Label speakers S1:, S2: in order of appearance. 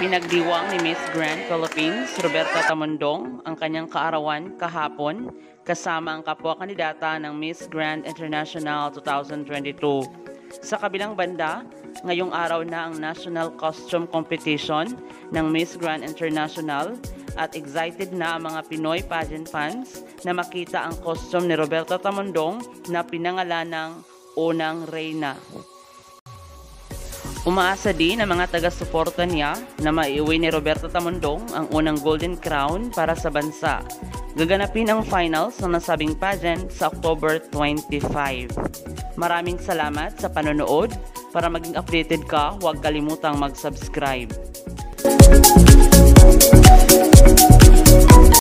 S1: Ipinagdiwang ni Miss Grand Philippines, Roberta Tamundong, ang kanyang kaarawan kahapon kasama ang kapwa kandidata ng Miss Grand International 2022. Sa kabilang banda, ngayong araw na ang National Costume Competition ng Miss Grand International at excited na ang mga Pinoy pageant fans na makita ang costume ni Roberta Tamundong na pinangalan ng Unang Reyna. Umaasa din ang mga taga-suporta niya na maiuwi ni Roberto Tamundong ang unang Golden Crown para sa bansa. Gaganapin ang finals ng nasabing pageant sa October 25. Maraming salamat sa panonood. Para maging updated ka, huwag kalimutang mag-subscribe.